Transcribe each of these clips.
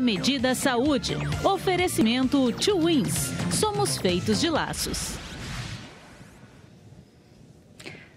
Na Medida Saúde. Oferecimento Two Wins. Somos feitos de laços.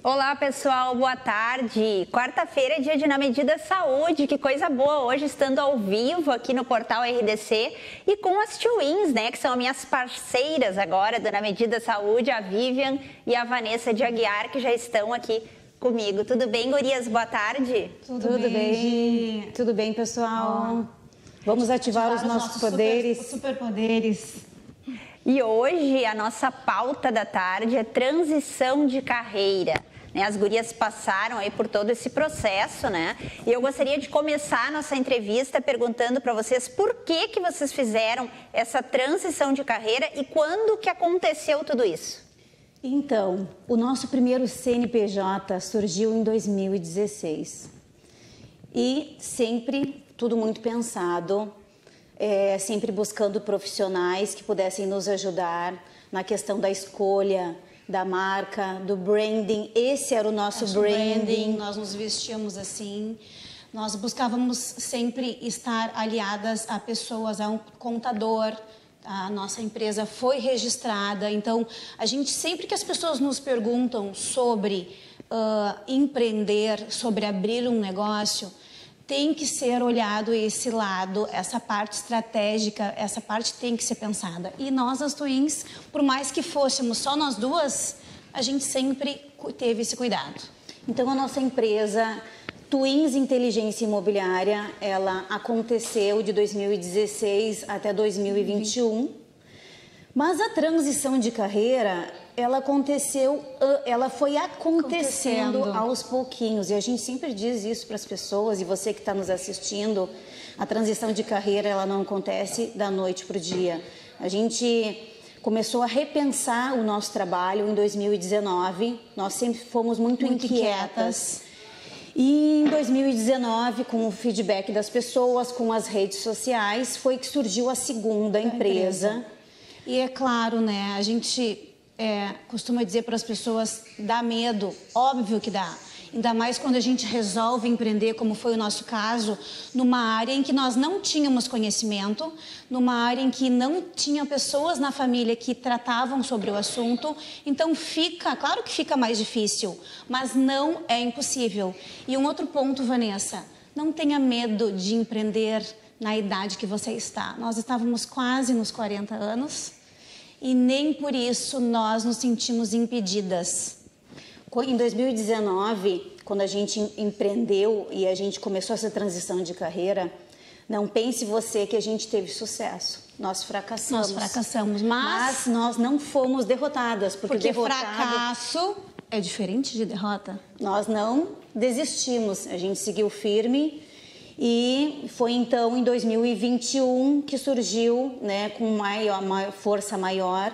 Olá pessoal, boa tarde. Quarta-feira é dia de Na Medida Saúde, que coisa boa hoje estando ao vivo aqui no portal RDC e com as Twins, né, que são minhas parceiras agora do Na Medida Saúde, a Vivian e a Vanessa de Aguiar, que já estão aqui comigo. Tudo bem, gurias? Boa tarde. Tudo, Tudo bem, bem. Tudo bem, pessoal. Vamos ativar, ativar os, nossos, nossos poderes. Super, superpoderes. E hoje a nossa pauta da tarde é transição de carreira. Né? As gurias passaram aí por todo esse processo, né? E eu gostaria de começar a nossa entrevista perguntando para vocês por que, que vocês fizeram essa transição de carreira e quando que aconteceu tudo isso? Então, o nosso primeiro CNPJ surgiu em 2016. E sempre tudo muito pensado, é, sempre buscando profissionais que pudessem nos ajudar na questão da escolha, da marca, do branding. Esse era o nosso branding. branding. Nós nos vestíamos assim. Nós buscávamos sempre estar aliadas a pessoas, a um contador. A nossa empresa foi registrada, então a gente sempre que as pessoas nos perguntam sobre uh, empreender, sobre abrir um negócio, tem que ser olhado esse lado, essa parte estratégica, essa parte tem que ser pensada. E nós, as Twins, por mais que fôssemos só nós duas, a gente sempre teve esse cuidado. Então, a nossa empresa Twins Inteligência Imobiliária, ela aconteceu de 2016 até 2021. Mas a transição de carreira, ela aconteceu, ela foi acontecendo, acontecendo, aos pouquinhos. E a gente sempre diz isso para as pessoas, e você que está nos assistindo, a transição de carreira, ela não acontece da noite para o dia. A gente começou a repensar o nosso trabalho em 2019. Nós sempre fomos muito, muito inquietas. inquietas. E em 2019, com o feedback das pessoas, com as redes sociais, foi que surgiu a segunda empresa. empresa e é claro, né, a gente é, costuma dizer para as pessoas, dá medo, óbvio que dá. Ainda mais quando a gente resolve empreender, como foi o nosso caso, numa área em que nós não tínhamos conhecimento, numa área em que não tinha pessoas na família que tratavam sobre o assunto. Então fica, claro que fica mais difícil, mas não é impossível. E um outro ponto, Vanessa, não tenha medo de empreender na idade que você está. Nós estávamos quase nos 40 anos e nem por isso nós nos sentimos impedidas. Em 2019, quando a gente empreendeu e a gente começou essa transição de carreira, não pense você que a gente teve sucesso. Nós fracassamos. Nós fracassamos, mas, mas nós não fomos derrotadas. Porque, porque fracasso é diferente de derrota. Nós não desistimos, a gente seguiu firme e foi então em 2021 que surgiu, né, com maior, maior força maior,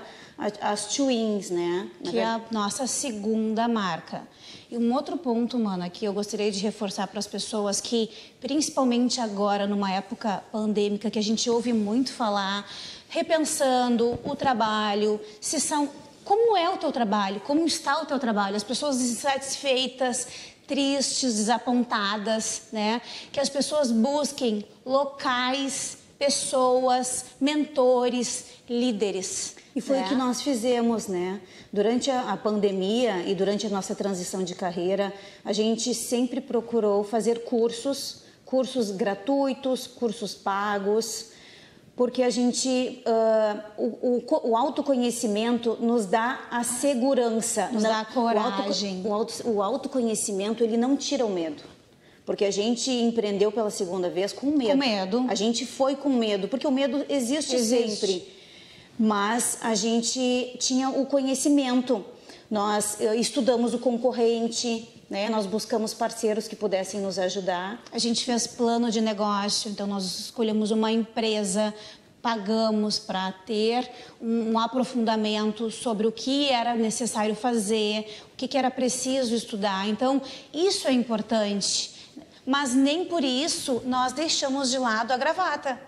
as Twins, né? Que é a nossa segunda marca. E um outro ponto, mana, que eu gostaria de reforçar para as pessoas que, principalmente agora, numa época pandêmica, que a gente ouve muito falar, repensando o trabalho, se são como é o teu trabalho, como está o teu trabalho, as pessoas insatisfeitas, tristes, desapontadas, né? Que as pessoas busquem locais, pessoas, mentores, líderes. E foi né? o que nós fizemos, né? Durante a, a pandemia e durante a nossa transição de carreira, a gente sempre procurou fazer cursos, cursos gratuitos, cursos pagos, porque a gente uh, o, o, o, autoconhecimento nos dá a segurança, nos não, dá a coragem. O, auto, o, autoconhecimento ele não tira o medo. Porque a gente empreendeu pela segunda vez com medo. Com medo. A gente foi com medo, porque o medo existe, existe. sempre. Mas a gente tinha o conhecimento. Nós uh, estudamos o concorrente, né? Nós buscamos parceiros que pudessem nos ajudar. A gente fez plano de negócio, então nós escolhemos uma empresa, pagamos para ter um, um, aprofundamento sobre o que era necessário fazer, o que, que era preciso estudar. Então, isso é importante. Mas nem por isso nós deixamos de lado a gravata.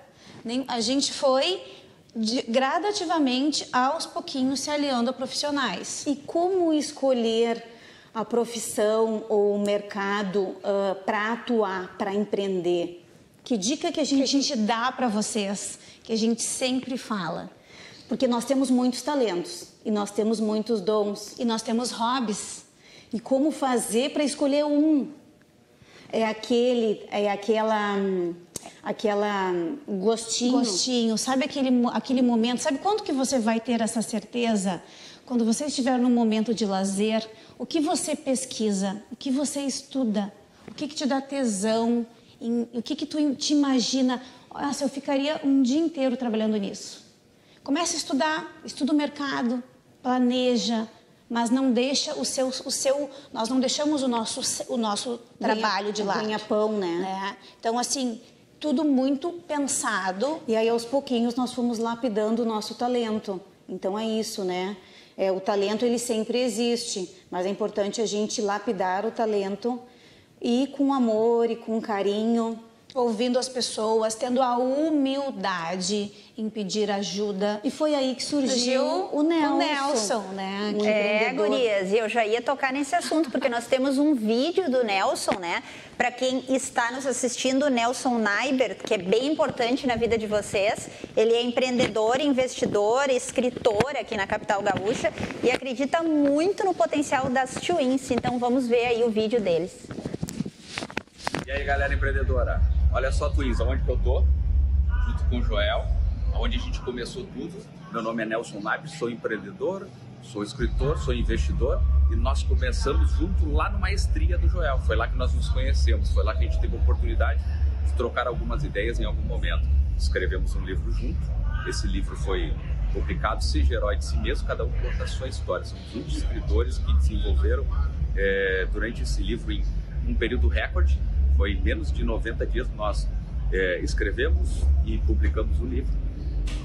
Nem, a gente foi de, gradativamente, aos pouquinhos, se aliando a profissionais. E como escolher a profissão ou o mercado uh, para atuar, para empreender? Que dica que a gente, que a gente dá para vocês, que a gente sempre fala? Porque nós temos muitos talentos e nós temos muitos dons e nós temos hobbies. E como fazer para escolher um? É aquele, é aquela aquela gostinho. Gostinho, sabe aquele, aquele momento, sabe quando que você vai ter essa certeza? Quando você estiver num momento de lazer, o que você pesquisa, o que você estuda, o que, que te dá tesão, em, o que, que tu te imagina, nossa, eu ficaria um dia inteiro trabalhando nisso. Comece a estudar, estuda o mercado, planeja, mas não deixa o seu, o seu nós não deixamos o nosso, o nosso trabalho de lado. Ganha-pão, né? É. Então, assim, tudo muito pensado. E aí, aos pouquinhos, nós fomos lapidando o nosso talento. Então, é isso, né? É, o talento, ele sempre existe, mas é importante a gente lapidar o talento e com amor e com carinho ouvindo as pessoas, tendo a humildade em pedir ajuda. E foi aí que surgiu, surgiu o Nelson. O Nelson, né? Um é, gurias, e eu já ia tocar nesse assunto, porque nós temos um vídeo do Nelson, né? Para quem está nos assistindo, o Nelson Naibert, que é bem importante na vida de vocês. Ele é empreendedor, investidor, escritor aqui na capital gaúcha e acredita muito no potencial das Twins. Então vamos ver aí o vídeo deles. E aí, galera empreendedora? Olha só, Twins, aonde que eu tô? Junto com o Joel, onde a gente começou tudo. Meu nome é Nelson Naves, sou empreendedor, sou escritor, sou investidor e nós começamos junto lá no Maestria do Joel. Foi lá que nós nos conhecemos, foi lá que a gente teve a oportunidade de trocar algumas ideias em algum momento. Escrevemos um livro junto, esse livro foi publicado Seja Herói de Si Mesmo, cada um conta a sua história. São 20 escritores que desenvolveram é, durante esse livro em um período recorde foi menos de 90 dias nós é, escrevemos e publicamos o livro.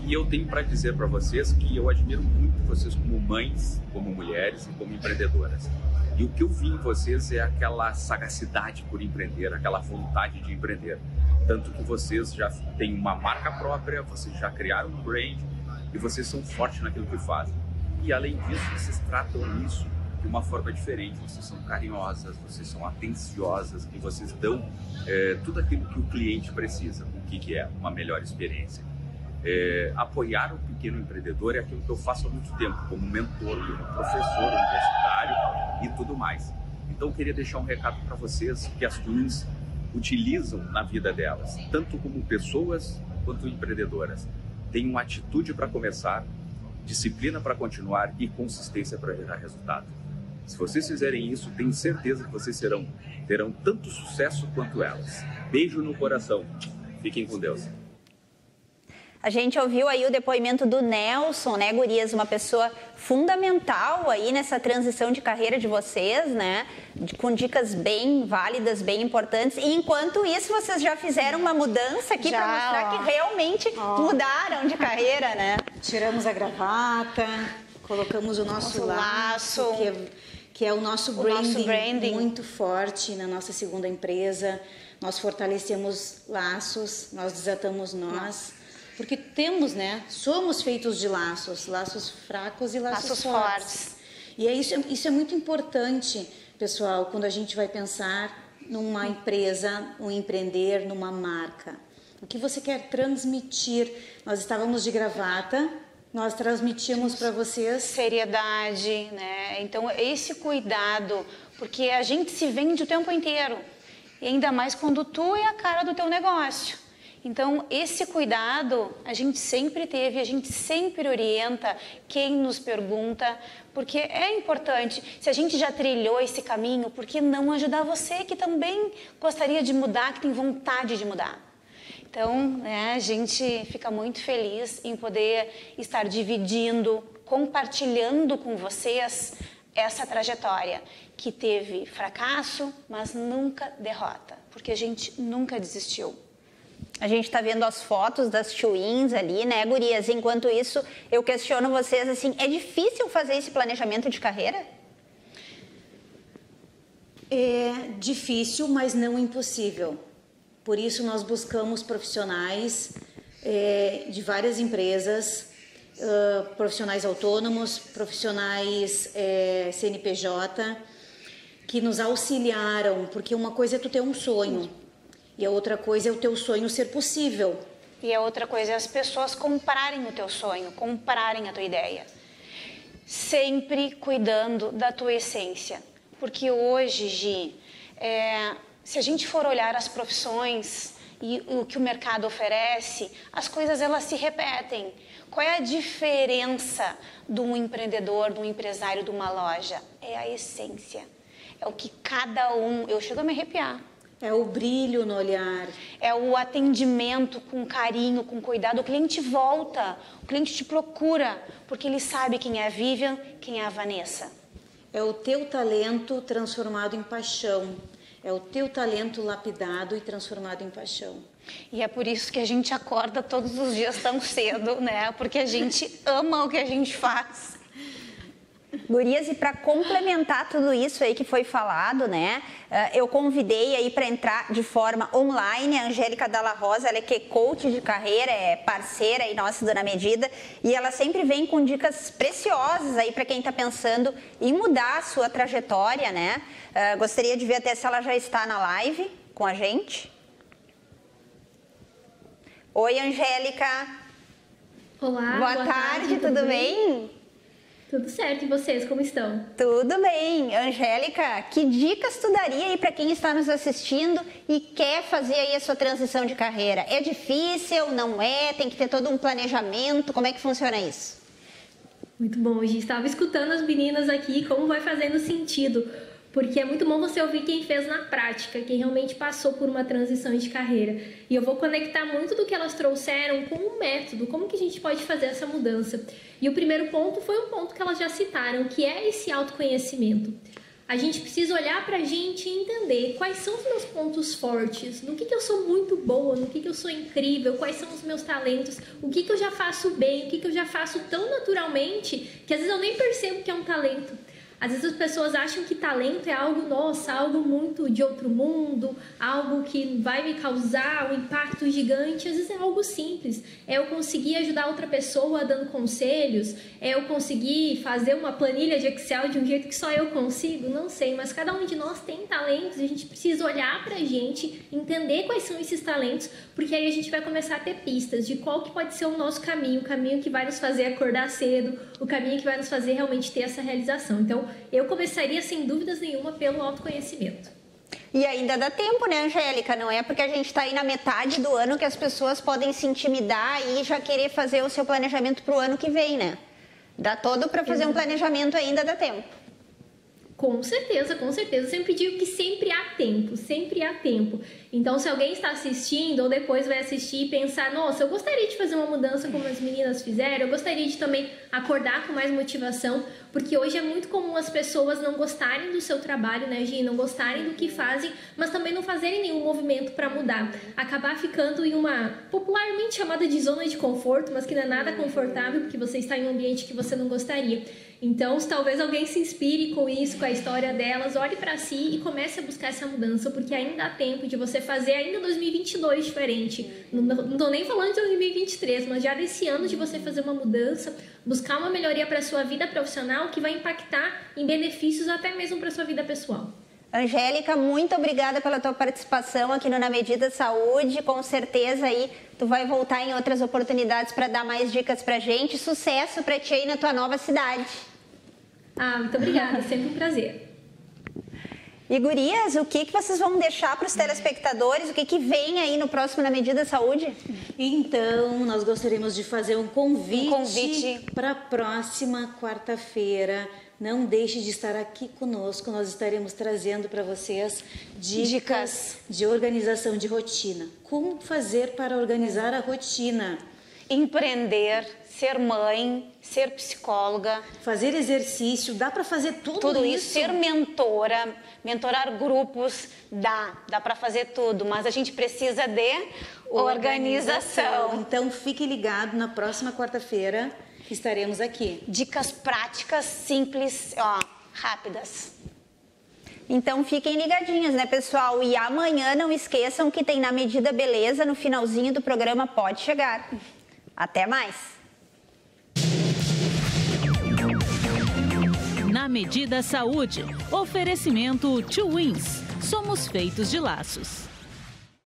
E eu tenho para dizer para vocês que eu admiro muito vocês como mães, como mulheres e como empreendedoras. E o que eu vi em vocês é aquela sagacidade por empreender, aquela vontade de empreender. Tanto que vocês já têm uma marca própria, vocês já criaram um brand e vocês são fortes naquilo que fazem. E além disso, vocês tratam isso de uma forma diferente. Vocês são carinhosas, vocês são atenciosas e vocês dão é, tudo aquilo que o cliente precisa. O que, que é uma melhor experiência? É, apoiar o pequeno empreendedor é aquilo que eu faço há muito tempo, como mentor, como professor universitário e tudo mais. Então, eu queria deixar um recado para vocês que as Twins utilizam na vida delas, tanto como pessoas quanto empreendedoras. Tenham atitude para começar, disciplina para continuar e consistência para gerar resultado. Se vocês fizerem isso, tenho certeza que vocês serão, terão tanto sucesso quanto elas. Beijo no coração. Fiquem com Deus. A gente ouviu aí o depoimento do Nelson, né, Gurias? Uma pessoa fundamental aí nessa transição de carreira de vocês, né? Com dicas bem válidas, bem importantes. E enquanto isso, vocês já fizeram uma mudança aqui para mostrar ó. que realmente ó. mudaram de carreira, né? Tiramos a gravata, colocamos o nosso, nosso laço, laço. Que é que é o nosso, o branding, nosso branding muito forte na nossa segunda empresa. Nós fortalecemos laços, nós desatamos nós. Porque temos, né? Somos feitos de laços, laços fracos e laços, laços fortes. fortes. E é isso, isso é muito importante, pessoal, quando a gente vai pensar numa empresa, um empreender, numa marca. O que você quer transmitir? Nós estávamos de gravata, nós transmitimos para vocês seriedade, né? Então esse cuidado, porque a gente se vende o tempo inteiro. E ainda mais quando tu é a cara do teu negócio. Então, esse cuidado a gente sempre teve, a gente sempre orienta quem nos pergunta, porque é importante. Se a gente já trilhou esse caminho, por que não ajudar você que também gostaria de mudar, que tem vontade de mudar? Então, né, a gente fica muito feliz em poder estar dividindo, compartilhando com vocês essa trajetória que teve fracasso, mas nunca derrota, porque a gente nunca desistiu. A gente está vendo as fotos das twins ali, né, gurias? Enquanto isso, eu questiono vocês assim, é difícil fazer esse planejamento de carreira? É difícil, mas não impossível. Por isso, nós buscamos profissionais é, de várias empresas, uh, profissionais autônomos, profissionais é, CNPJ, que nos auxiliaram, porque uma coisa é tu ter um sonho E a outra coisa é o teu sonho ser possível. E a outra coisa é as pessoas comprarem o teu sonho, comprarem a tua ideia. Sempre cuidando da tua essência. Porque hoje, Gi, é, se a gente for olhar as profissões e o que o mercado oferece, as coisas elas se repetem. Qual é a diferença de um empreendedor, de um empresário, de uma loja? É a essência. É o que cada um. Eu chego a me arrepiar. É o brilho no olhar. É o atendimento com carinho, com cuidado. O cliente volta, o cliente te procura, porque ele sabe quem é a Vivian, quem é a Vanessa. É o teu talento transformado em paixão. É o teu talento lapidado e transformado em paixão. E é por isso que a gente acorda todos os dias tão cedo, né? Porque a gente ama o que a gente faz. Gurias, e para complementar tudo isso aí que foi falado, né? Eh, eu convidei aí para entrar de forma online a Angélica Dalla Rosa, ela é que é coach de carreira, é parceira aí nossa Dona Medida, e ela sempre vem com dicas preciosas aí para quem está pensando em mudar a sua trajetória, né? Uh, gostaria de ver até se ela já está na live com a gente. Oi, Angélica. Olá, boa, boa tarde, tarde, tudo, tudo bem? bem? Tudo certo, e vocês, como estão? Tudo bem. Angélica, que dicas tu daria aí para quem está nos assistindo e quer fazer aí a sua transição de carreira? É difícil, não é? Tem que ter todo um planejamento, como é que funciona isso? Muito bom, a gente estava escutando as meninas aqui, como vai fazendo sentido porque é muito bom você ouvir quem fez na prática, quem realmente passou por uma transição de carreira. E eu vou conectar muito do que elas trouxeram com o método, como que a gente pode fazer essa mudança. E o primeiro ponto foi um ponto que elas já citaram, que é esse autoconhecimento. A gente precisa olhar para a gente e entender quais são os meus pontos fortes, no que, que eu sou muito boa, no que, que eu sou incrível, quais são os meus talentos, o que, que eu já faço bem, o que, que eu já faço tão naturalmente que às vezes eu nem percebo que é um talento. Às vezes as pessoas acham que talento é algo, nossa, algo muito de outro mundo, algo que vai me causar um impacto gigante. Às vezes é algo simples. É eu conseguir ajudar outra pessoa dando conselhos, é eu conseguir fazer uma planilha de Excel de um jeito que só eu consigo, não sei, mas cada um de nós tem talentos a gente precisa olhar pra gente, entender quais são esses talentos, porque aí a gente vai começar a ter pistas de qual que pode ser o nosso caminho, o caminho que vai nos fazer acordar cedo, o caminho que vai nos fazer realmente ter essa realização. Então, eu começaria sem dúvidas nenhuma pelo autoconhecimento. E ainda dá tempo, né, Angélica? Não é porque a gente está aí na metade do ano que as pessoas podem se intimidar e já querer fazer o seu planejamento para o ano que vem, né? Dá todo para fazer um planejamento ainda dá tempo. Com certeza, com certeza. Eu sempre digo que sempre há tempo, sempre há tempo. Então, se alguém está assistindo ou depois vai assistir e pensar, nossa, eu gostaria de fazer uma mudança como as meninas fizeram, eu gostaria de também acordar com mais motivação, porque hoje é muito comum as pessoas não gostarem do seu trabalho, né, Gi? Não gostarem do que fazem, mas também não fazerem nenhum movimento para mudar. Acabar ficando em uma popularmente chamada de zona de conforto, mas que não é nada confortável, porque você está em um ambiente que você não gostaria. Então, talvez alguém se inspire com isso, com a história delas, olhe para si e comece a buscar essa mudança, porque ainda há tempo de você fazer ainda 2022 diferente. Não, não tô nem falando de 2023, mas já desse ano de você fazer uma mudança, buscar uma melhoria para sua vida profissional que vai impactar em benefícios até mesmo para sua vida pessoal. Angélica, muito obrigada pela tua participação aqui no Na Medida Saúde. Com certeza aí tu vai voltar em outras oportunidades para dar mais dicas pra gente. Sucesso para ti aí na tua nova cidade. Ah, muito obrigada, sempre um prazer. E gurias, o que, que vocês vão deixar para os telespectadores? O que, que vem aí no próximo Na Medida Saúde? Então, nós gostaríamos de fazer um convite, um convite. para a próxima quarta-feira. Não deixe de estar aqui conosco, nós estaremos trazendo para vocês dicas, dicas de organização de rotina. Como fazer para organizar a rotina? Empreender, ser mãe, ser psicóloga, fazer exercício, dá para fazer tudo, tudo isso. isso. Ser mentora, mentorar grupos, dá, dá para fazer tudo, mas a gente precisa de organização. organização. Então fique ligado na próxima quarta-feira que estaremos aqui. Dicas práticas, simples, ó, rápidas. Então fiquem ligadinhos, né, pessoal? E amanhã não esqueçam que tem na medida beleza no finalzinho do programa pode chegar. Até mais. Na medida saúde, oferecimento Two Wins. Somos feitos de laços.